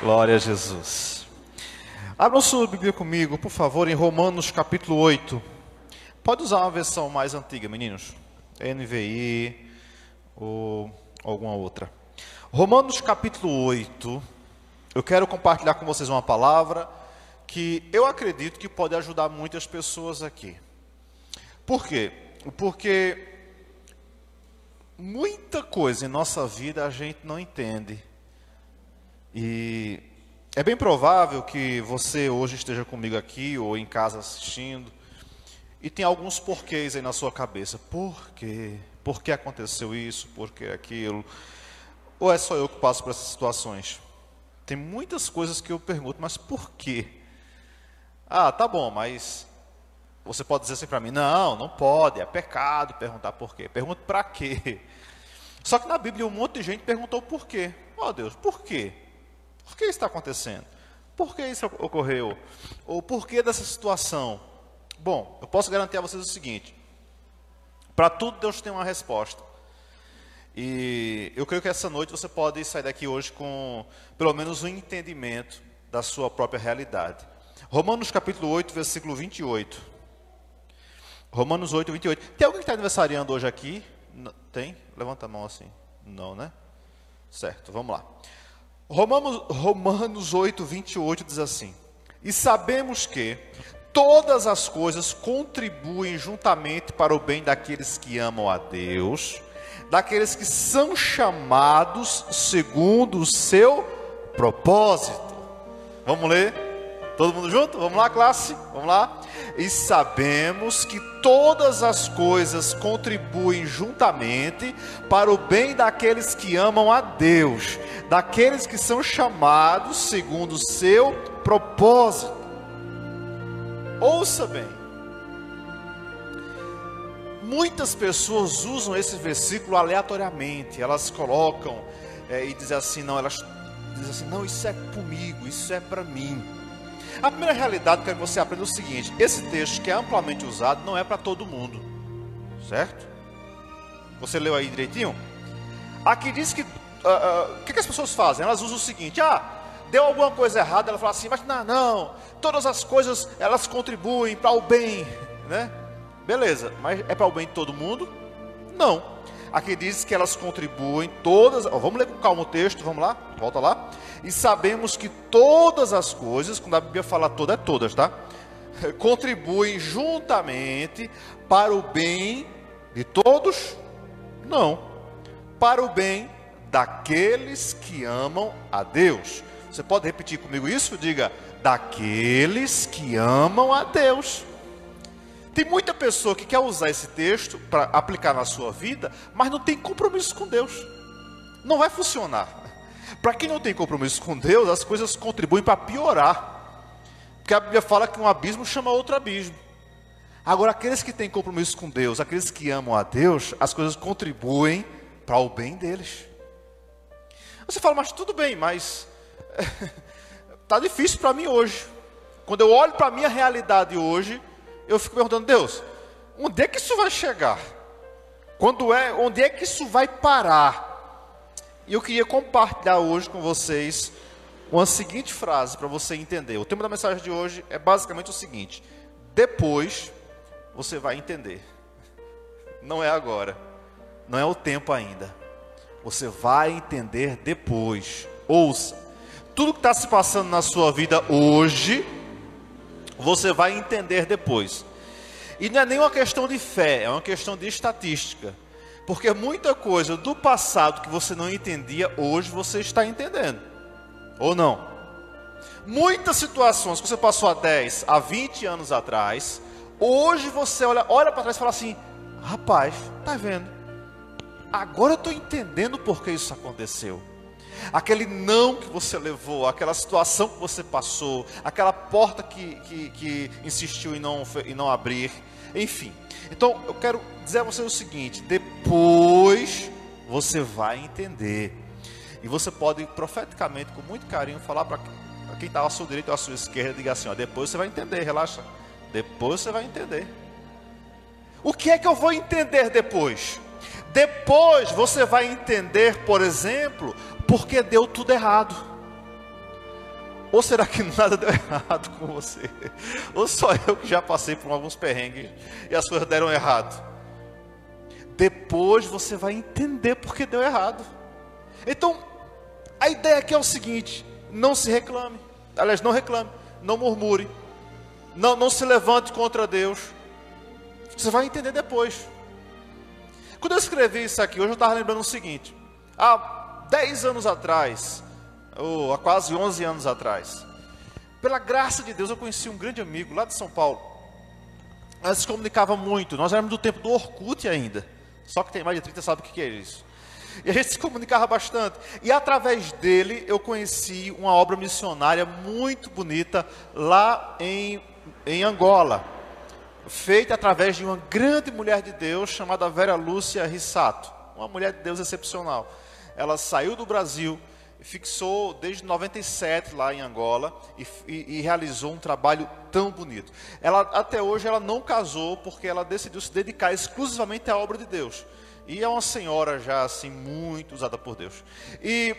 Glória a Jesus. Abram sua Bíblia comigo, por favor, em Romanos capítulo 8. Pode usar uma versão mais antiga, meninos. NVI ou alguma outra. Romanos capítulo 8. Eu quero compartilhar com vocês uma palavra que eu acredito que pode ajudar muitas pessoas aqui. Por quê? Porque muita coisa em nossa vida a gente não entende. E é bem provável que você hoje esteja comigo aqui ou em casa assistindo e tem alguns porquês aí na sua cabeça. Por quê? Por que aconteceu isso? Por que aquilo? Ou é só eu que passo por essas situações? Tem muitas coisas que eu pergunto, mas por quê? Ah, tá bom, mas você pode dizer assim para mim: não, não pode, é pecado perguntar por quê. Pergunto para quê? Só que na Bíblia um monte de gente perguntou por quê. Oh Deus, por quê? Por que está acontecendo? Por que isso ocorreu? Ou por que dessa situação? Bom, eu posso garantir a vocês o seguinte: para tudo Deus tem uma resposta. E eu creio que essa noite você pode sair daqui hoje com pelo menos um entendimento da sua própria realidade. Romanos capítulo 8, versículo 28. Romanos 8, 28. Tem alguém que está aniversariando hoje aqui? Tem? Levanta a mão assim. Não, né? Certo, vamos lá. Romanos, Romanos 8, 28 diz assim: E sabemos que todas as coisas contribuem juntamente para o bem daqueles que amam a Deus, daqueles que são chamados segundo o seu propósito. Vamos ler? Todo mundo junto? Vamos lá, classe? Vamos lá? E sabemos que todas as coisas contribuem juntamente para o bem daqueles que amam a Deus, daqueles que são chamados segundo o seu propósito. Ouça bem. Muitas pessoas usam esse versículo aleatoriamente. Elas colocam é, e dizem assim, não, elas dizem assim, não, isso é comigo, isso é para mim. A primeira realidade que você aprenda é o seguinte: esse texto que é amplamente usado não é para todo mundo, certo? Você leu aí direitinho? Aqui diz que uh, uh, o que, que, as pessoas fazem? Elas usam o seguinte: ah, deu alguma coisa errada, ela fala assim, mas não, não, todas as coisas elas contribuem para o bem, né? Beleza, mas é para o bem de todo mundo? Não. Aqui diz que elas contribuem todas. Oh, vamos ler com calma o texto, vamos lá, volta lá. E sabemos que todas as coisas, quando a Bíblia fala toda, é todas, tá? Contribuem juntamente para o bem de todos? Não. Para o bem daqueles que amam a Deus. Você pode repetir comigo isso? Diga: daqueles que amam a Deus. Tem muita pessoa que quer usar esse texto para aplicar na sua vida, mas não tem compromisso com Deus. Não vai funcionar. Para quem não tem compromisso com Deus, as coisas contribuem para piorar. Porque a Bíblia fala que um abismo chama outro abismo. Agora, aqueles que têm compromisso com Deus, aqueles que amam a Deus, as coisas contribuem para o bem deles. Você fala, mas tudo bem, mas está difícil para mim hoje. Quando eu olho para a minha realidade hoje, eu fico perguntando, Deus, onde é que isso vai chegar? Quando é, onde é que isso vai parar? E eu queria compartilhar hoje com vocês uma seguinte frase para você entender. O tema da mensagem de hoje é basicamente o seguinte: depois você vai entender. Não é agora, não é o tempo ainda. Você vai entender depois. Ouça, tudo que está se passando na sua vida hoje você vai entender depois. E não é nem uma questão de fé, é uma questão de estatística. Porque muita coisa do passado que você não entendia, hoje você está entendendo. Ou não? Muitas situações que você passou há 10, há 20 anos atrás, hoje você olha, olha para trás e fala assim: rapaz, tá vendo? Agora eu estou entendendo por que isso aconteceu aquele não que você levou, aquela situação que você passou, aquela porta que, que, que insistiu em não, em não abrir, enfim. Então eu quero dizer a você o seguinte: depois você vai entender, e você pode profeticamente, com muito carinho, falar para quem está à sua direita ou à sua esquerda, diga assim: ó, depois você vai entender, relaxa, depois você vai entender. O que é que eu vou entender depois? Depois você vai entender, por exemplo, porque deu tudo errado. Ou será que nada deu errado com você? Ou só eu que já passei por alguns perrengues e as coisas deram errado? Depois você vai entender porque deu errado. Então, a ideia aqui é o seguinte: não se reclame. Aliás, não reclame, não murmure, não, não se levante contra Deus. Você vai entender depois. Quando eu escrevi isso aqui, hoje eu estava lembrando o seguinte: há 10 anos atrás, ou há quase 11 anos atrás, pela graça de Deus, eu conheci um grande amigo lá de São Paulo. Nós se comunicava muito, nós éramos do tempo do Orkut ainda. Só que tem mais de 30 sabe o que é isso. E a gente se comunicava bastante. E através dele eu conheci uma obra missionária muito bonita lá em, em Angola. Feita através de uma grande mulher de Deus chamada Vera Lúcia Rissato. Uma mulher de Deus excepcional. Ela saiu do Brasil, fixou desde 97 lá em Angola e, e, e, realizou um trabalho tão bonito. Ela até hoje ela não casou porque ela decidiu se dedicar exclusivamente à obra de Deus. E é uma senhora já assim muito usada por Deus. E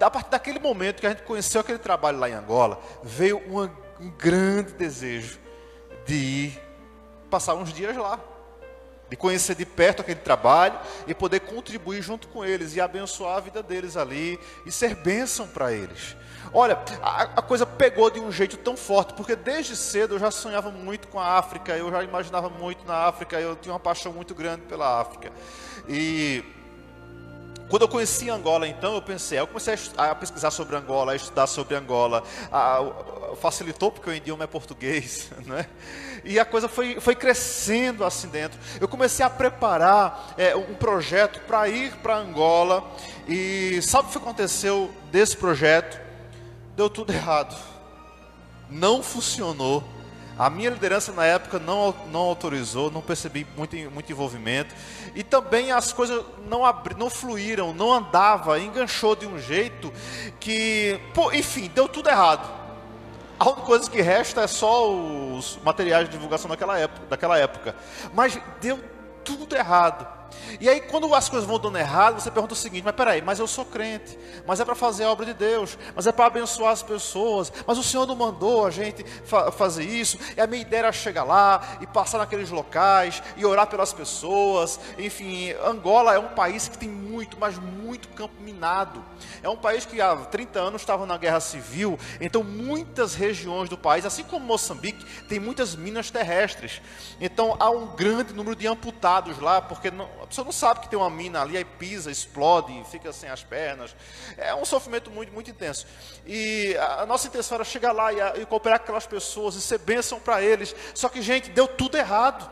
a partir daquele momento que a gente conheceu aquele trabalho lá em Angola, veio uma, um grande desejo de ir passar uns dias lá de conhecer de perto aquele trabalho e poder contribuir junto com eles e abençoar a vida deles ali e ser bênção para eles. Olha, a, a, coisa pegou de um jeito tão forte, porque desde cedo eu já sonhava muito com a África, eu já imaginava muito na África, eu tinha uma paixão muito grande pela África. E quando eu conheci Angola, então, eu pensei, eu comecei a, pesquisar sobre Angola, a estudar sobre Angola. A, a, facilitou porque o idioma é português, né? E a coisa foi, foi crescendo assim dentro. Eu comecei a preparar é, um projeto para ir para Angola. E sabe o que aconteceu desse projeto? Deu tudo errado. Não funcionou a minha liderança na época não, não autorizou, não percebi muito, muito envolvimento. E também as coisas não, abri, não fluíram, não andava, enganchou de um jeito que, pô, enfim, deu tudo errado. A única coisa que resta é só os materiais de divulgação daquela época. Daquela época. Mas deu tudo errado. E aí, quando as coisas vão dando errado, você pergunta o seguinte: mas peraí, mas eu sou crente, mas é para fazer a obra de Deus, mas é para abençoar as pessoas, mas o Senhor não mandou a gente fa fazer isso, e a minha ideia era chegar lá e passar naqueles locais e orar pelas pessoas. Enfim, Angola é um país que tem muito, mas muito campo minado. É um país que há 30 anos estava na guerra civil, então muitas regiões do país, assim como Moçambique, tem muitas minas terrestres. Então há um grande número de amputados lá, porque não, a pessoa não sabe que tem uma mina ali, aí pisa, explode, fica sem as pernas. É um sofrimento muito, muito intenso. E a nossa intenção era chegar lá e, e cooperar com aquelas pessoas e ser bênção para eles. Só que, gente, deu tudo errado.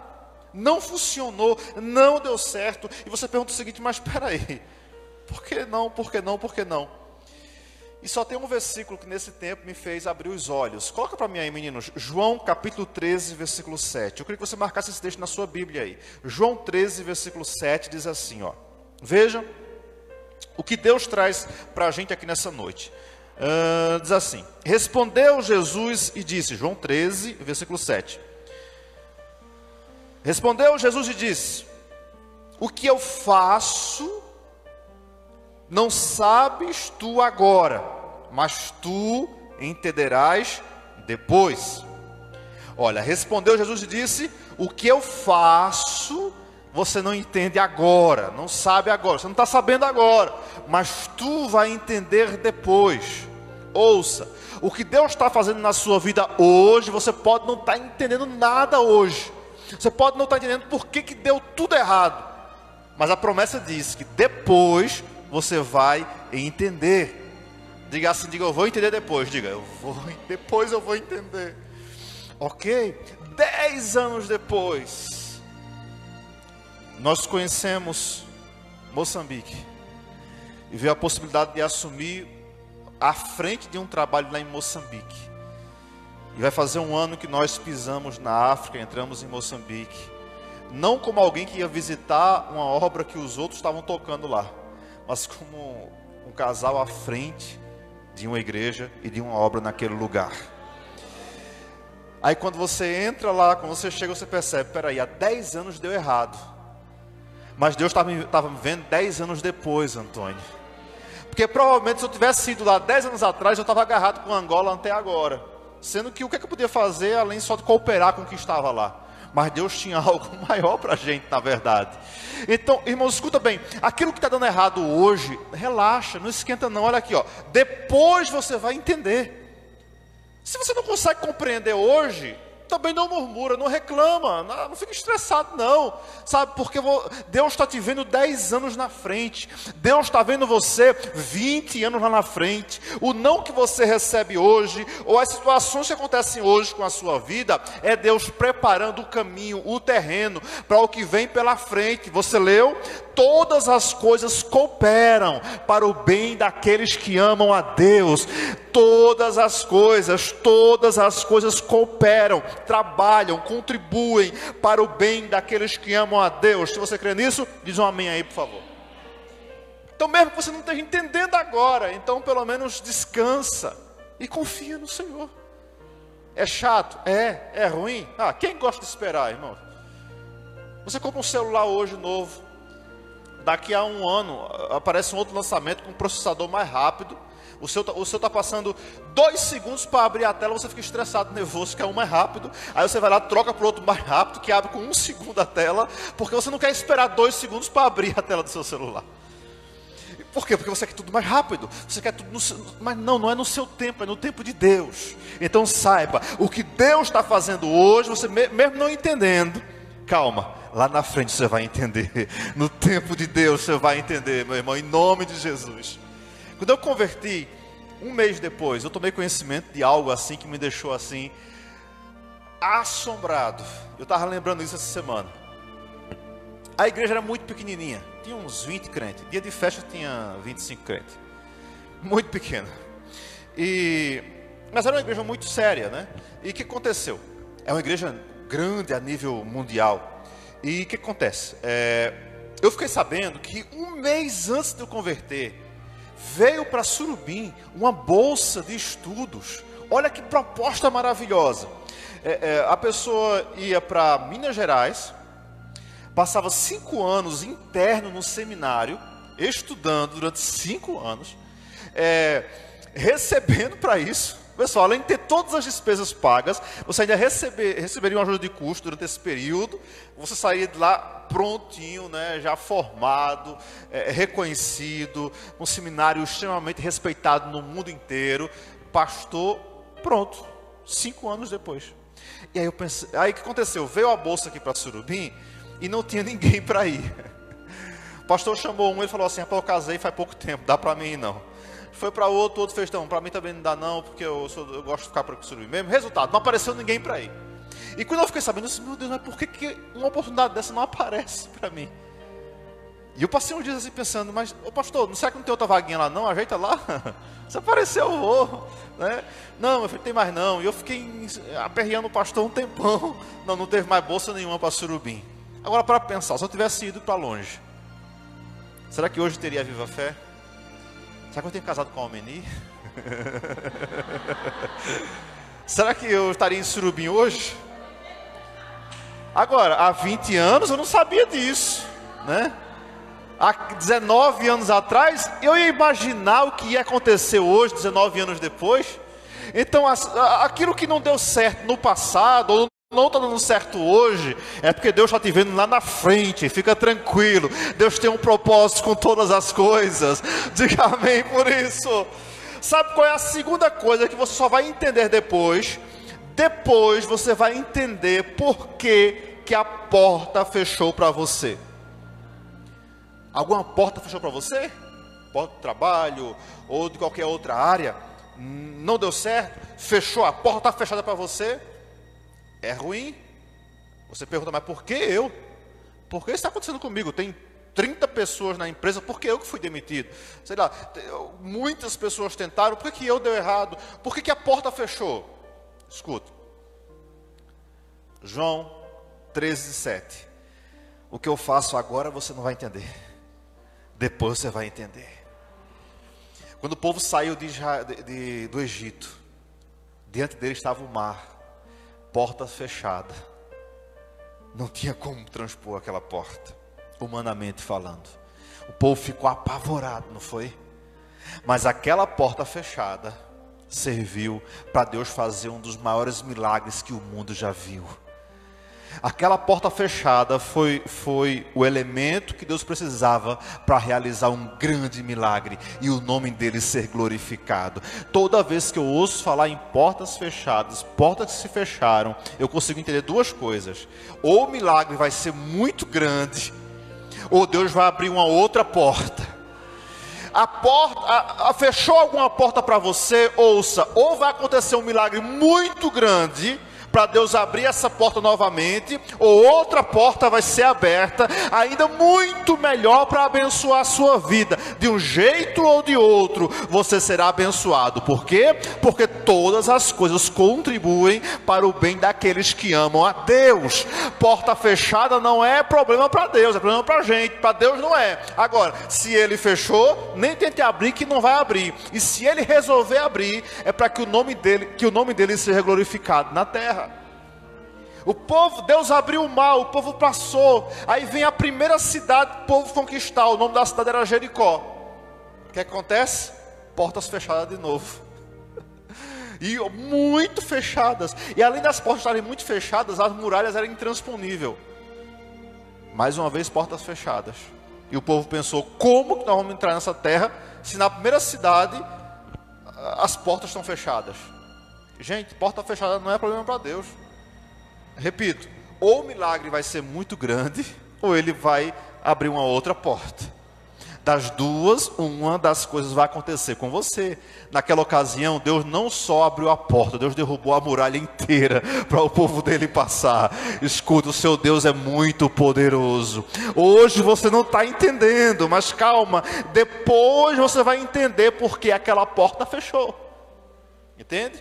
Não funcionou, não deu certo. E você pergunta o seguinte, mas espera aí. Por que não, por que não, por que não? E só tem um versículo que nesse tempo me fez abrir os olhos. Coloca para mim aí, meninos. João capítulo 13, versículo 7. Eu queria que você marcasse esse texto na sua Bíblia aí. João 13, versículo 7 diz assim, ó. Veja o que Deus traz para a gente aqui nessa noite. Uh, diz assim: Respondeu Jesus e disse, João 13, versículo 7. Respondeu Jesus e disse: O que eu faço não sabes tu agora mas tu entenderás depois. Olha, respondeu Jesus e disse: O que eu faço, você não entende agora, não sabe agora, você não está sabendo agora, mas tu vai entender depois. Ouça, o que Deus está fazendo na sua vida hoje, você pode não estar tá entendendo nada hoje, você pode não estar tá entendendo por que, que deu tudo errado, mas a promessa diz que depois você vai entender. Diga assim, diga, eu vou entender depois. Diga, eu vou, depois eu vou entender. Ok? Dez anos depois, nós conhecemos Moçambique e veio a possibilidade de assumir a frente de um trabalho lá em Moçambique. E vai fazer um ano que nós pisamos na África, entramos em Moçambique. Não como alguém que ia visitar uma obra que os outros estavam tocando lá, mas como um casal à frente de uma igreja e de uma obra naquele lugar. Aí quando você entra lá, quando você chega, você percebe, peraí, há 10 anos deu errado. Mas Deus estava me vendo 10 anos depois, Antônio. Porque provavelmente se eu tivesse ido lá 10 anos atrás, eu estava agarrado com Angola até agora. Sendo que o que, é que eu podia fazer além só de cooperar com o que estava lá? Mas Deus tinha algo maior para a gente, na verdade. Então, irmãos, escuta bem: aquilo que está dando errado hoje, relaxa, não esquenta, não. Olha aqui, ó. Depois você vai entender. Se você não consegue compreender hoje, também não murmura, não reclama, não, não fica estressado, não, sabe? Porque Deus está te vendo 10 anos na frente, Deus está vendo você 20 anos lá na frente. O não que você recebe hoje, ou as situações que acontecem hoje com a sua vida, é Deus preparando o caminho, o terreno, para o que vem pela frente. Você leu? Todas as coisas cooperam para o bem daqueles que amam a Deus. Todas as coisas, todas as coisas cooperam trabalham, contribuem para o bem daqueles que amam a Deus. Se você crê nisso, diz um amém aí, por favor. Então, mesmo que você não esteja entendendo agora, então pelo menos descansa e confia no Senhor. É chato? É. É ruim? Ah, quem gosta de esperar, irmão? Você compra um celular hoje novo, daqui a um ano aparece um outro lançamento com um processador mais rápido, o seu, tá, está passando dois segundos para abrir a tela, você fica estressado, nervoso, quer um mais rápido. Aí você vai lá, troca para outro mais rápido, que abre com um segundo a tela, porque você não quer esperar dois segundos para abrir a tela do seu celular. Por quê? Porque você quer tudo mais rápido. Você quer tudo no seu... Mas não, não é no seu tempo, é no tempo de Deus. Então saiba, o que Deus está fazendo hoje, você mesmo não entendendo, calma, lá na frente você vai entender. No tempo de Deus você vai entender, meu irmão, em nome de Jesus. Quando eu converti, um mês depois, eu tomei conhecimento de algo assim que me deixou assim assombrado. Eu estava lembrando isso essa semana. A igreja era muito pequenininha, tinha uns 20 crentes. Dia de festa tinha 25 crentes. Muito pequena. E mas era uma igreja muito séria, né? E o que aconteceu? É uma igreja grande a nível mundial. E o que acontece? É, eu fiquei sabendo que um mês antes de eu converter, veio para Surubim uma bolsa de estudos. Olha que proposta maravilhosa. É, é, a pessoa ia para Minas Gerais, passava cinco anos interno no seminário, estudando durante cinco anos, é, recebendo para isso Pessoal, além de ter todas as despesas pagas, você ainda receber, receberia uma ajuda de custo durante esse período. Você sairia de lá prontinho, né, já formado, é, reconhecido, um seminário extremamente respeitado no mundo inteiro. Pastor, pronto, cinco anos depois. E aí eu pensei, aí o que aconteceu? Veio a bolsa aqui para Surubim e não tinha ninguém para ir. O pastor chamou um e falou assim: Rapaz, eu casei faz pouco tempo, dá para mim não. Foi para outro, outro fez, não, para mim também não dá não, porque eu, sou, eu gosto de ficar para Surubim mesmo. Resultado, não apareceu ninguém para ir. E quando eu fiquei sabendo, eu disse, meu Deus, mas por que, que uma oportunidade dessa não aparece para mim? E eu passei uns dias assim pensando, mas, ô pastor, não será que não tem outra vaguinha lá não? Ajeita lá. Se aparecer eu vou. Né? Não, meu filho, tem mais não. E eu fiquei aperreando o pastor um tempão. Não, não teve mais bolsa nenhuma para Surubim. Agora, para pensar, se eu tivesse ido para longe, será que hoje teria Viva Fé? Será que eu tenho casado com a Almeni? Será que eu estaria em Surubim hoje? Agora, há 20 anos eu não sabia disso, né? Há 19 anos atrás, eu ia imaginar o que ia acontecer hoje, 19 anos depois. Então, aquilo que não deu certo no passado, ou não está dando certo hoje, é porque Deus está te vendo lá na frente, fica tranquilo. Deus tem um propósito com todas as coisas. Diga amém por isso. Sabe qual é a segunda coisa que você só vai entender depois? Depois você vai entender por que, que a porta fechou para você. Alguma porta fechou para você? Porta de trabalho ou de qualquer outra área? Não deu certo? Fechou a porta, está fechada para você? É ruim. Você pergunta, mas por que eu? Por que isso está acontecendo comigo? Tem 30 pessoas na empresa, por que eu que fui demitido? Sei lá, muitas pessoas tentaram, por que, que eu deu errado? Por que, que a porta fechou? Escuta. João 13, 7. O que eu faço agora você não vai entender. Depois você vai entender. Quando o povo saiu de, de, do Egito, diante dele estava o mar, porta fechada. Não tinha como transpor aquela porta humanamente falando. O povo ficou apavorado, não foi? Mas aquela porta fechada serviu para Deus fazer um dos maiores milagres que o mundo já viu. Aquela porta fechada foi, foi o elemento que Deus precisava para realizar um grande milagre e o nome dele ser glorificado. Toda vez que eu ouço falar em portas fechadas, portas que se fecharam, eu consigo entender duas coisas: ou o milagre vai ser muito grande, ou Deus vai abrir uma outra porta. A porta, a, a, fechou alguma porta para você, ouça, ou vai acontecer um milagre muito grande, para Deus abrir essa porta novamente, ou outra porta vai ser aberta, ainda muito melhor para abençoar a sua vida, de um jeito ou de outro, você será abençoado. Por quê? Porque todas as coisas contribuem para o bem daqueles que amam a Deus. Porta fechada não é problema para Deus, é problema para a gente, para Deus não é. Agora, se ele fechou, nem tente abrir que não vai abrir. E se ele resolver abrir, é para que o nome dele, que o nome dele seja glorificado na terra. O povo, Deus abriu o mar, o povo passou. Aí vem a primeira cidade o povo conquistar. O nome da cidade era Jericó. O que acontece? Portas fechadas de novo. E muito fechadas. E além das portas estarem muito fechadas, as muralhas eram intransponíveis. Mais uma vez, portas fechadas. E o povo pensou: como que nós vamos entrar nessa terra se na primeira cidade as portas estão fechadas? Gente, porta fechada não é problema para Deus. Repito, ou o milagre vai ser muito grande, ou ele vai abrir uma outra porta. Das duas, uma das coisas vai acontecer com você. Naquela ocasião, Deus não só abriu a porta, Deus derrubou a muralha inteira para o povo dele passar. Escuta, o seu Deus é muito poderoso. Hoje você não está entendendo, mas calma, depois você vai entender porque aquela porta fechou. Entende?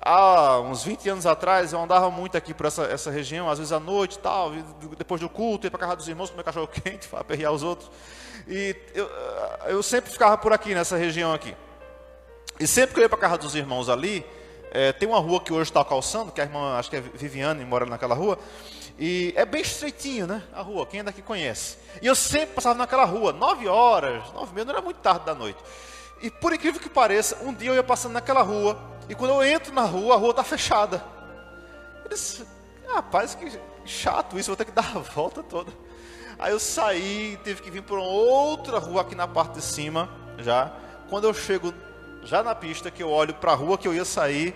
Há uns 20 anos atrás, eu andava muito aqui por essa, essa região, às vezes à noite e tal, depois do culto, ia para casa dos irmãos comer cachorro quente, para aperrear os outros. E eu, eu sempre ficava por aqui, nessa região aqui. E sempre que eu ia para casa dos irmãos ali, é, tem uma rua que hoje está calçando, que a irmã, acho que é Viviane, mora naquela rua, e é bem estreitinho, né? A rua, quem ainda aqui conhece. E eu sempre passava naquela rua, nove horas, nove e meia, não era muito tarde da noite. E por incrível que pareça, um dia eu ia passando naquela rua, e quando eu entro na rua, a rua está fechada. Rapaz, que chato isso, vou ter que dar a volta toda. Aí eu saí, tive que vir por outra rua aqui na parte de cima, já. Quando eu chego já na pista, que eu olho para a rua que eu ia sair,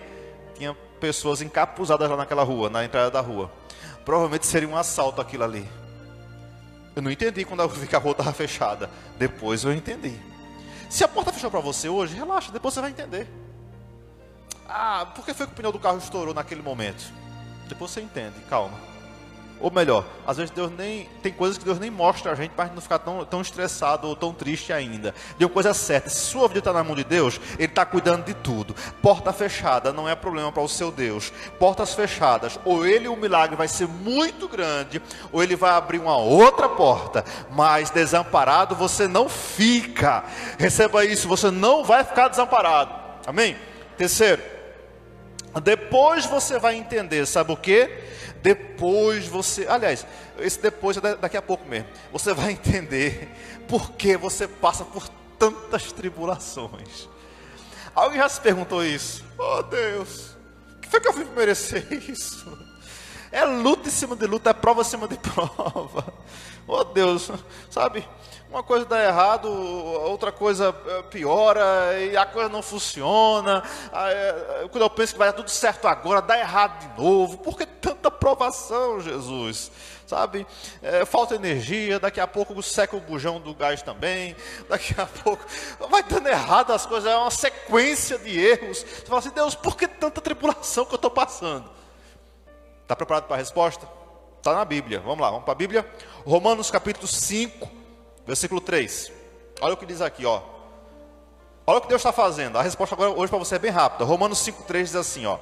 tinha pessoas encapuzadas lá naquela rua, na entrada da rua. Provavelmente seria um assalto aquilo ali. Eu não entendi quando eu vi que a rua estava fechada. Depois eu entendi. Se a porta fechou para você hoje, relaxa, depois você vai entender. Ah, por que foi que o pneu do carro estourou naquele momento? Depois você entende, calma. Ou melhor, às vezes Deus nem. Tem coisas que Deus nem mostra a gente para a gente não ficar tão, tão estressado ou tão triste ainda. De uma coisa certa, se sua vida está na mão de Deus, Ele está cuidando de tudo. Porta fechada não é problema para o seu Deus. Portas fechadas, ou ele o milagre vai ser muito grande, ou ele vai abrir uma outra porta. Mas desamparado você não fica. Receba isso, você não vai ficar desamparado. Amém? Terceiro, depois você vai entender, sabe o que? Depois você, aliás, esse depois é daqui a pouco mesmo. Você vai entender por que você passa por tantas tribulações. Alguém já se perguntou isso? Oh Deus, o que foi que eu vim merecer isso? É luta em cima de luta, é prova em cima de prova. Oh Deus, sabe? Uma coisa dá errado, outra coisa eh, piora, e a coisa não funciona. Eh, quando eu penso que vai dar tudo certo agora, dá errado de novo. Por que tanta provação, Jesus? Sabe? É, falta energia, daqui a pouco seca o bujão do gás também, daqui a pouco vai dando errado as coisas, é uma sequência de erros. Você fala assim, Deus, por que tanta tribulação que eu estou passando? Está preparado para a resposta? Está na Bíblia. Vamos lá, vamos para a Bíblia. Romanos capítulo 5 Versículo 3. Olha o que diz aqui, ó. Olha o que Deus está fazendo. A resposta agora hoje para você é bem rápida. Romanos 5,3 diz assim, ó.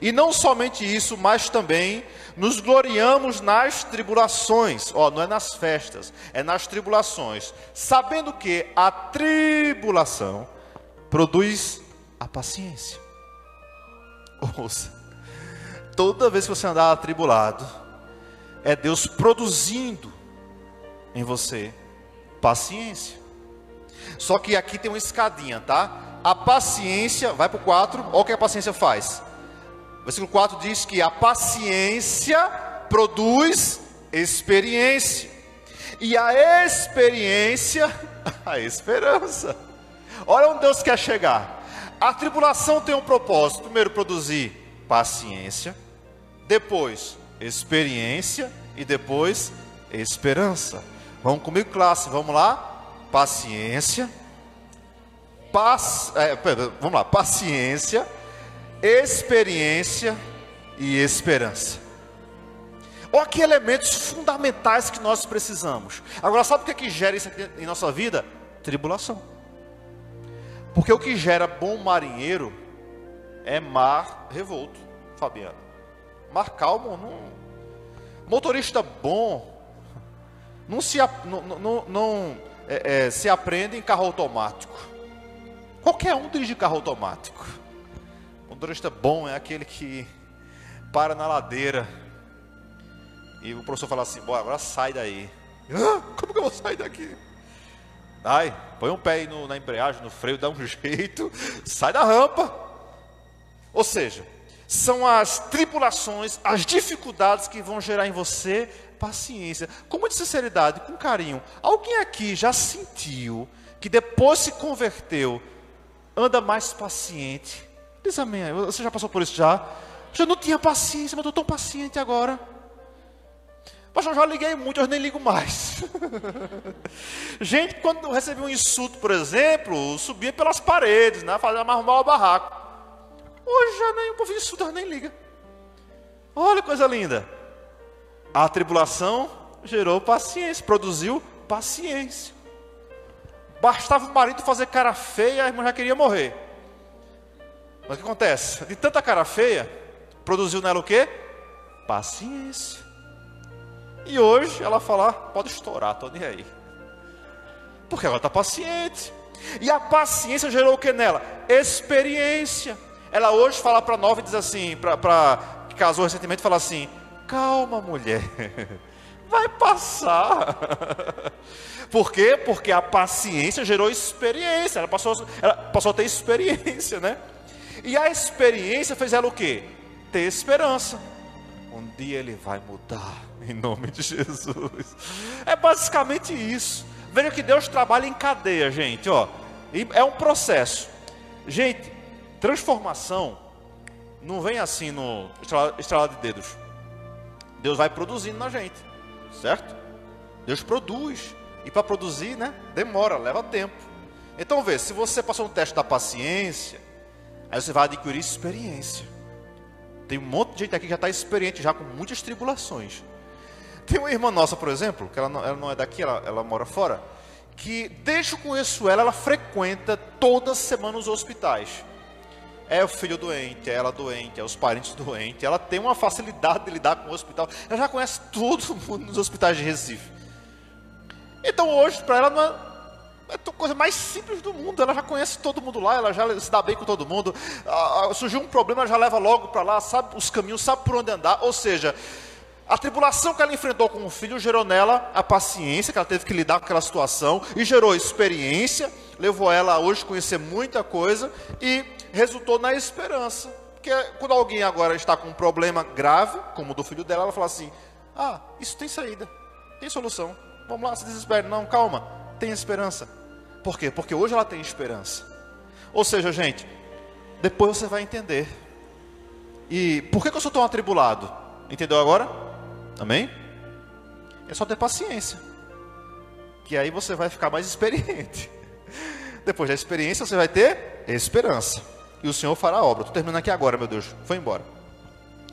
E não somente isso, mas também nos gloriamos nas tribulações. Ó, não é nas festas, é nas tribulações. Sabendo que a tribulação produz a paciência. Ouça, toda vez que você andar atribulado, é Deus produzindo em você paciência. Só que aqui tem uma escadinha, tá? A paciência, vai para o 4, olha o que a paciência faz. Versículo 4 diz que a paciência produz experiência. E a experiência, a esperança. Olha onde Deus quer chegar. A tribulação tem um propósito: primeiro, produzir paciência, depois, experiência e depois, esperança. Vamos comigo, classe, vamos lá? Paciência, pac... É, vamos lá, paciência, experiência e esperança. Olha que elementos fundamentais que nós precisamos. Agora, sabe o que, é que gera isso em nossa vida? Tribulação. Porque o que gera bom marinheiro é mar revolto, Fabiano. Mar calmo, não. Motorista bom não se, não, não, não é, é, se aprende em carro automático. Qualquer um dirige carro automático. O motorista bom é aquele que para na ladeira e o professor fala assim: Bom, agora sai daí. Ah, como que eu vou sair daqui? Ai, põe um pé aí no, na embreagem, no freio, dá um jeito, sai da rampa. Ou seja, são as tribulações, as dificuldades que vão gerar em você paciência. Com muita sinceridade, com carinho. Alguém aqui já sentiu que depois se converteu, anda mais paciente? Diz amém. Você já passou por isso já? Já não tinha paciência, mas estou tão paciente agora. Pastor, já liguei muito, eu nem ligo mais. Gente, quando eu recebi um insulto, por exemplo, subia pelas paredes, né? Fazia mal o barraco. Hoje já nem o povo insulta, nem liga. Olha que coisa linda. A tribulação gerou paciência, produziu paciência. Bastava o marido fazer cara feia, a irmã já queria morrer. Mas o que acontece? De tanta cara feia, produziu nela o quê? Paciência. E hoje ela fala, pode estourar, estou nem aí. Porque ela está paciente. E a paciência gerou o que nela? Experiência. Ela hoje fala para nova e diz assim, para que casou recentemente, fala assim: calma, mulher, vai passar. Por quê? Porque a paciência gerou experiência. Ela passou, ela passou a ter experiência, né? E a experiência fez ela o quê? Ter esperança. Um dia ele vai mudar. Em nome de Jesus. É basicamente isso. Veja que Deus trabalha em cadeia, gente. Ó, é um processo. Gente, transformação não vem assim no estralado de dedos. Deus vai produzindo na gente, certo? Deus produz. E para produzir, né? Demora, leva tempo. Então vê, se você passou no teste da paciência, aí você vai adquirir experiência. Tem um monte de gente aqui que já está experiente, já com muitas tribulações. Tem uma irmã nossa, por exemplo, que ela não, ela não é daqui, ela, ela mora fora, que desde que eu conheço ela, ela frequenta toda semana os hospitais. É o filho doente, é ela doente, é os parentes doentes. Ela tem uma facilidade de lidar com o hospital. Ela já conhece todo mundo nos hospitais de Recife. Então hoje, para ela, não é, é a coisa mais simples do mundo. Ela já conhece todo mundo lá, ela já se dá bem com todo mundo. Ah, surgiu um problema, ela já leva logo para lá, sabe os caminhos, sabe por onde andar. Ou seja, a tribulação que ela enfrentou com o filho gerou nela a paciência, que ela teve que lidar com aquela situação, e gerou experiência, levou ela hoje a conhecer muita coisa e resultou na esperança. Porque quando alguém agora está com um problema grave, como o do filho dela, ela fala assim: Ah, isso tem saída, tem solução. Vamos lá, se desespere. Não, calma, tem esperança. Por quê? Porque hoje ela tem esperança. Ou seja, gente, depois você vai entender. E por que, que eu sou tão atribulado? Entendeu agora? Amém? É só ter paciência. Que aí você vai ficar mais experiente. Depois da experiência, você vai ter esperança. E o Senhor fará a obra. Estou terminando aqui agora, meu Deus. Foi embora.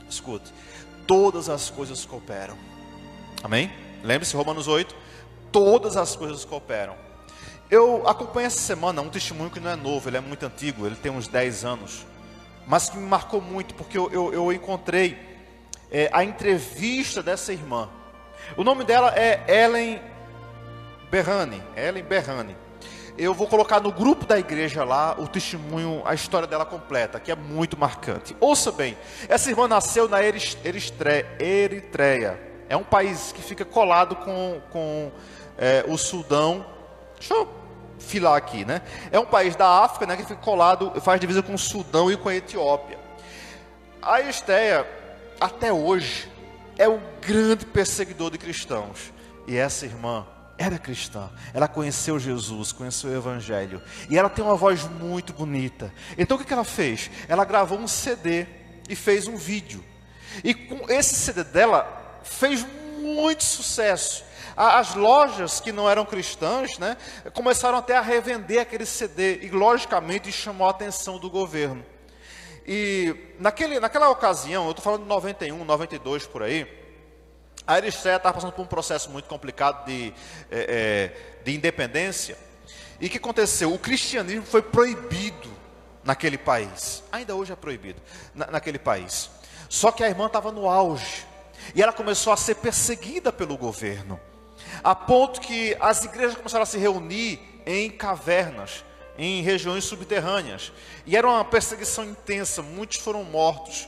Escute. Todas as coisas cooperam. Amém? Lembre-se, Romanos 8. Todas as coisas cooperam. Eu acompanho essa semana um testemunho que não é novo, ele é muito antigo, ele tem uns 10 anos. Mas que me marcou muito, porque eu, eu, eu encontrei é, a entrevista dessa irmã. O nome dela é Ellen Berrani. Ellen Berrani. Eu vou colocar no grupo da igreja lá o testemunho, a história dela completa, que é muito marcante. Ouça bem, essa irmã nasceu na Eritreia. Eritreia. É um país que fica colado com, com é, o Sudão. Deixa eu filar aqui, né? É um país da África, né, que fica colado, faz divisa com o Sudão e com a Etiópia. A Esteia, até hoje, é o grande perseguidor de cristãos. E essa irmã era cristã, ela conheceu Jesus, conheceu o Evangelho, e ela tem uma voz muito bonita. Então o que ela fez? Ela gravou um CD e fez um vídeo. E com esse CD dela fez muito sucesso. As lojas que não eram cristãs, né, começaram até a revender aquele CD e logicamente chamou a atenção do governo. E naquele, naquela ocasião, eu estou falando de 91, 92 por aí, a Eritreia estava passando por um processo muito complicado de, é, é, de independência. E o que aconteceu? O cristianismo foi proibido naquele país. Ainda hoje é proibido na, naquele país. Só que a irmã estava no auge. E ela começou a ser perseguida pelo governo. A ponto que as igrejas começaram a se reunir em cavernas, em regiões subterrâneas. E era uma perseguição intensa, muitos foram mortos.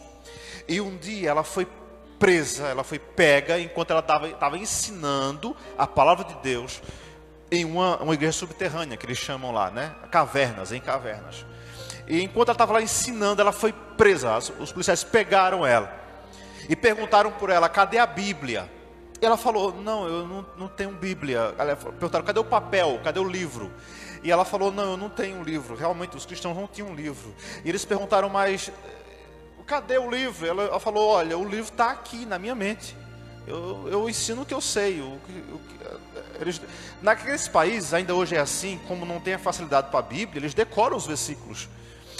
E um dia ela foi presa, ela foi pega enquanto ela estava ensinando a palavra de Deus em uma, uma igreja subterrânea, que eles chamam lá, né? Cavernas, em cavernas. E enquanto ela estava lá ensinando, ela foi presa. Os policiais pegaram ela e perguntaram por ela: cadê a Bíblia? E ela falou: Não, eu não, não tenho Bíblia. Perguntaram: Cadê o papel? Cadê o livro? E ela falou: Não, eu não tenho livro. Realmente, os cristãos não tinham livro. E eles perguntaram: Mas cadê o livro? Ela, ela falou: Olha, o livro está aqui na minha mente. Eu, eu, ensino o que eu sei. O, o, eles, naqueles países, ainda hoje é assim, como não tem a facilidade para a Bíblia, eles decoram os versículos.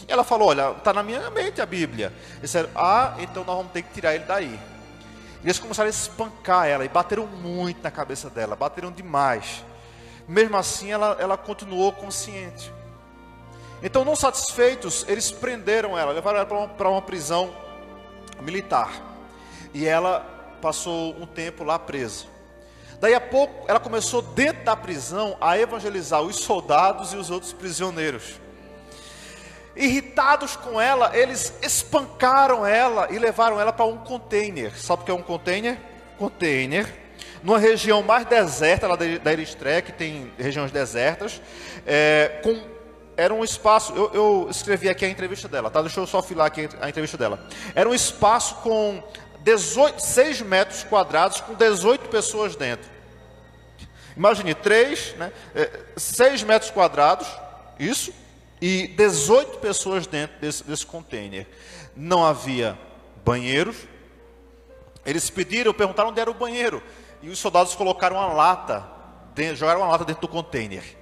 Ela falou: Olha, está na minha mente a Bíblia. Eles disseram: Ah, então nós vamos ter que tirar ele daí. Eles começaram a espancar ela e bateram muito na cabeça dela, bateram demais. Mesmo assim, ela, ela continuou consciente. Então, não satisfeitos, eles prenderam ela, levaram ela para uma, prisão militar. E ela passou um tempo lá presa. Daí a pouco, ela começou dentro da prisão a evangelizar os soldados e os outros prisioneiros. Irritados com ela, eles espancaram ela e levaram ela para um container. Sabe o que é um container? Container. Numa região mais deserta lá da Eritreia, que tem regiões desertas, é, com, era um espaço. Eu, eu, escrevi aqui a entrevista dela, tá? Deixa eu só filar aqui a entrevista dela. Era um espaço com 18, 6 metros quadrados, com 18 pessoas dentro. Imagine, 3, né, 6 é, metros quadrados, isso, e 18 pessoas dentro desse, desse container. Não havia banheiros. Eles pediram, perguntaram onde era o banheiro. E os soldados colocaram uma lata, jogaram uma lata dentro do container.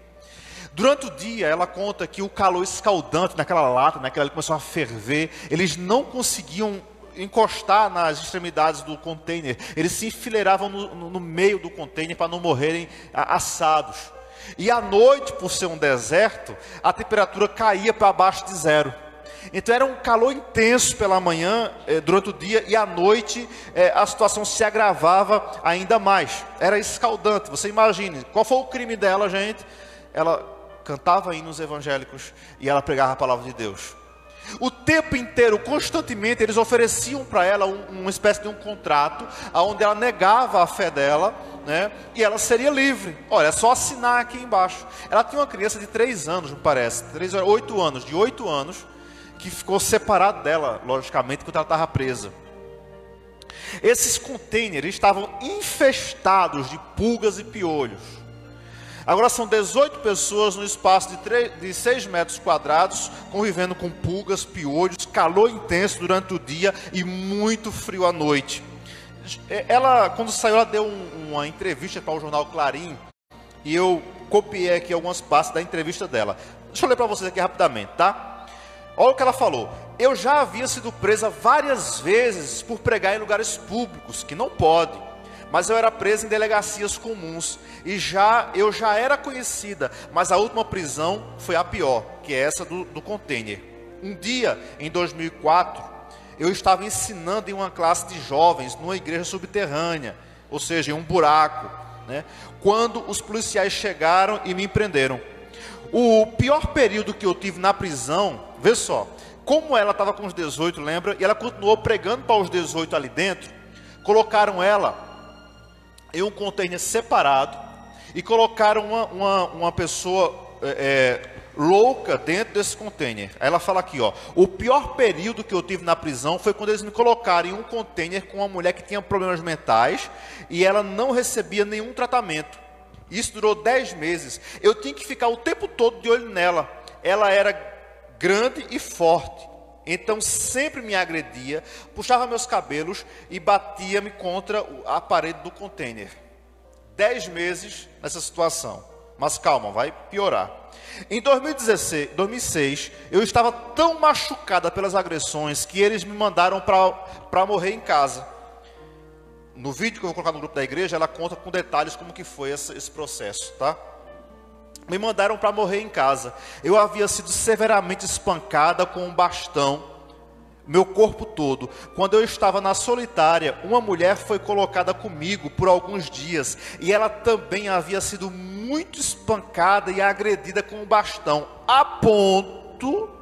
Durante o dia, ela conta que o calor escaldante naquela lata, naquela começou a ferver. Eles não conseguiam encostar nas extremidades do container. Eles se enfileiravam no, no, no meio do container para não morrerem assados. E à noite, por ser um deserto, a temperatura caía para abaixo de zero. Então era um calor intenso pela manhã, eh, durante o dia, e à noite eh, a situação se agravava ainda mais. Era escaldante. Você imagine, qual foi o crime dela, gente? Ela cantava hinos evangélicos e ela pregava a palavra de Deus. O tempo inteiro, constantemente, eles ofereciam para ela um, uma espécie de um contrato, onde ela negava a fé dela, né? E ela seria livre. Olha, é só assinar aqui embaixo. Ela tinha uma criança de três anos, me parece, três, oito anos, de oito anos, que ficou separado dela, logicamente, quando ela estava presa. Esses containers estavam infestados de pulgas e piolhos. Agora são 18 pessoas no espaço de, 3, de 6 metros quadrados, convivendo com pulgas, piolhos, calor intenso durante o dia e muito frio à noite. Ela, quando saiu, ela deu um, uma entrevista para o jornal Clarim, e eu copiei aqui algumas partes da entrevista dela. Deixa eu ler para vocês aqui rapidamente, tá? Olha o que ela falou. Eu já havia sido presa várias vezes por pregar em lugares públicos, que não pode mas eu era presa em delegacias comuns e já eu já era conhecida, mas a última prisão foi a pior, que é essa do, do container. Um dia, em 2004, eu estava ensinando em uma classe de jovens numa igreja subterrânea, ou seja, em um buraco, né? Quando os policiais chegaram e me prenderam. O pior período que eu tive na prisão, vê só, como ela estava com os 18, lembra? E ela continuou pregando para os 18 ali dentro. Colocaram ela em um container separado e colocaram uma, uma, uma pessoa é, é, louca dentro desse container. Ela fala aqui, ó, o pior período que eu tive na prisão foi quando eles me colocaram em um container com uma mulher que tinha problemas mentais e ela não recebia nenhum tratamento. Isso durou 10 meses. Eu tinha que ficar o tempo todo de olho nela. Ela era grande e forte. Então sempre me agredia, puxava meus cabelos e batia-me contra a parede do container. Dez meses nessa situação. Mas calma, vai piorar. Em 2016, 2006, eu estava tão machucada pelas agressões que eles me mandaram para morrer em casa. No vídeo que eu vou colocar no grupo da igreja, ela conta com detalhes como que foi esse, esse processo, tá? Me mandaram para morrer em casa. Eu havia sido severamente espancada com um bastão, meu corpo todo. Quando eu estava na solitária, uma mulher foi colocada comigo por alguns dias e ela também havia sido muito espancada e agredida com um bastão, a ponto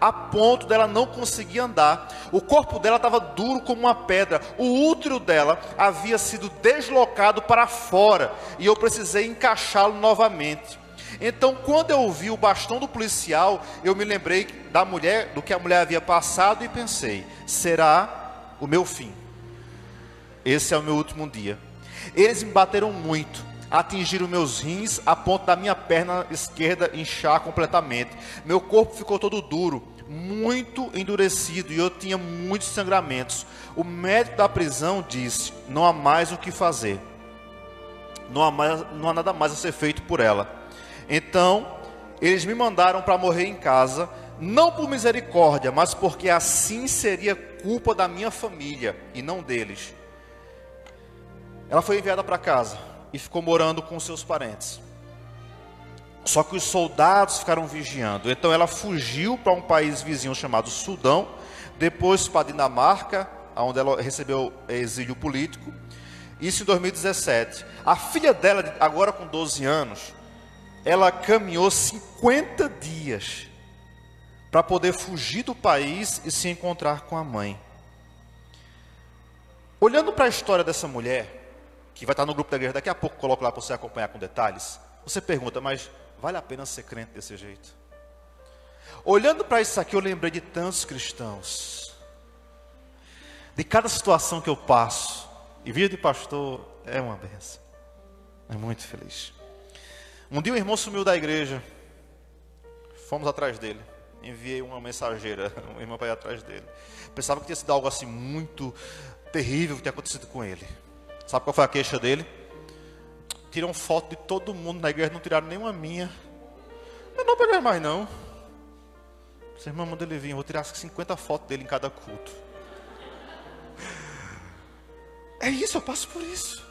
A ponto dela não conseguir andar. O corpo dela estava duro como uma pedra. O útero dela havia sido deslocado para fora. E eu precisei encaixá-lo novamente. Então, quando eu ouvi o bastão do policial, eu me lembrei da mulher, do que a mulher havia passado e pensei: será o meu fim? Esse é o meu último dia. Eles me bateram muito atingiram meus rins a ponto da minha perna esquerda inchar completamente. Meu corpo ficou todo duro, muito endurecido e eu tinha muitos sangramentos. O médico da prisão disse: não há mais o que fazer, não há, mais, não há nada mais a ser feito por ela. Então, eles me mandaram para morrer em casa, não por misericórdia, mas porque assim seria culpa da minha família e não deles. Ela foi enviada para casa e ficou morando com seus parentes. Só que os soldados ficaram vigiando. Então ela fugiu para um país vizinho chamado Sudão, depois para a Dinamarca, onde ela recebeu exílio político. Isso em 2017. A filha dela, agora com 12 anos, ela caminhou 50 dias para poder fugir do país e se encontrar com a mãe. Olhando para a história dessa mulher, que vai estar no grupo da igreja daqui a pouco, coloco lá para você acompanhar com detalhes. Você pergunta, mas vale a pena ser crente desse jeito? Olhando para isso aqui, eu lembrei de tantos cristãos, de cada situação que eu passo, e vida de pastor é uma benção, é muito feliz. Um dia um irmão sumiu da igreja, fomos atrás dele, enviei uma mensageira, uma irmã para ir atrás dele. Pensava que tinha sido algo assim muito terrível que tinha acontecido com ele. Sabe qual foi a queixa dele? Tiram foto de todo mundo na igreja, não tiraram nenhuma minha. Eu não peguei mais não. Você irmão manda ele vir, eu vou tirar 50 fotos dele em cada culto. É isso, eu passo por isso.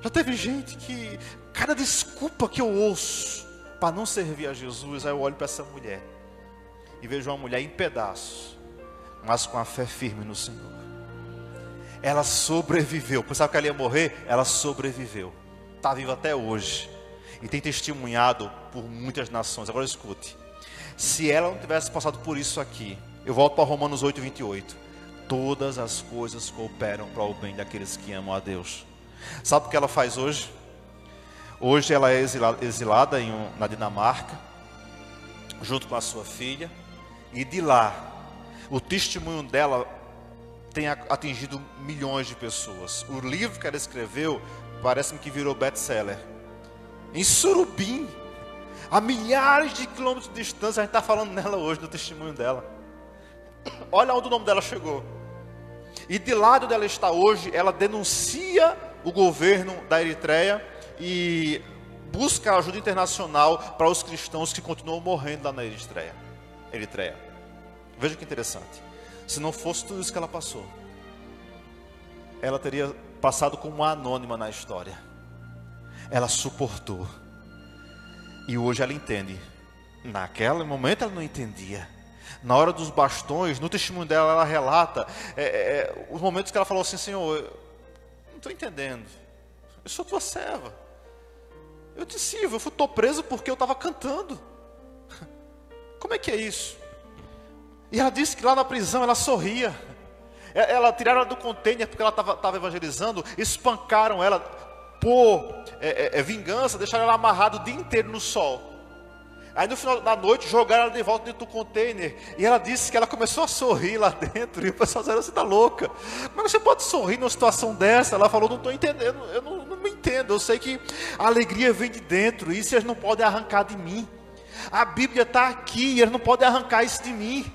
Já teve gente que, cada desculpa que eu ouço para não servir a Jesus, aí eu olho para essa mulher e vejo uma mulher em pedaços, mas com a fé firme no Senhor ela sobreviveu. Pensava que ela ia morrer, ela sobreviveu. Está viva até hoje. E tem testemunhado por muitas nações. Agora escute. Se ela não tivesse passado por isso aqui, eu volto para Romanos 8, 28. Todas as coisas cooperam para o bem daqueles que amam a Deus. Sabe o que ela faz hoje? Hoje ela é exilada em um, na Dinamarca, junto com a sua filha, e de lá, o testemunho dela tem atingido milhões de pessoas. O livro que ela escreveu parece-me que virou best-seller. Em Surubim, a milhares de quilômetros de distância, a gente está falando nela hoje, do testemunho dela. Olha onde o nome dela chegou. E de lado dela está hoje, ela denuncia o governo da Eritreia e busca ajuda internacional para os cristãos que continuam morrendo lá na Eritreia. Eritreia. Veja que interessante. Se não fosse tudo isso que ela passou, ela teria passado como uma anônima na história. Ela suportou. E hoje ela entende. Naquele momento ela não entendia. Na hora dos bastões, no testemunho dela, ela relata é, é, é os momentos que ela falou assim: Senhor, eu não estou entendendo. Eu sou tua serva. Eu te sirvo. Eu estou preso porque eu estava cantando. Como é que é isso? E ela disse que lá na prisão ela sorria. Ela tiraram ela do container porque ela estava evangelizando, espancaram ela. por é, é, é, vingança, deixaram ela amarrada o dia inteiro no sol. Aí no final da noite jogaram ela de volta dentro do container. E ela disse que ela começou a sorrir lá dentro. E o pessoal dizia, você está louca. Mas você pode sorrir numa situação dessa? Ela falou, não estou entendendo, eu não, não me entendo. Eu sei que a alegria vem de dentro. E isso eles não podem arrancar de mim. A Bíblia está aqui e eles não podem arrancar isso de mim.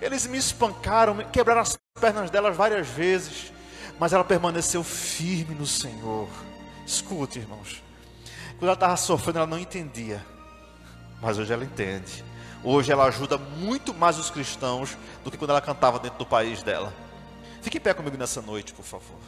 Eles me espancaram, quebraram as pernas delas várias vezes. Mas ela permaneceu firme no Senhor. Escute, irmãos. Quando ela estava sofrendo, ela não entendia mas hoje ela entende. Hoje ela ajuda muito mais os cristãos do que quando ela cantava dentro do país dela. Fique em pé comigo nessa noite, por favor.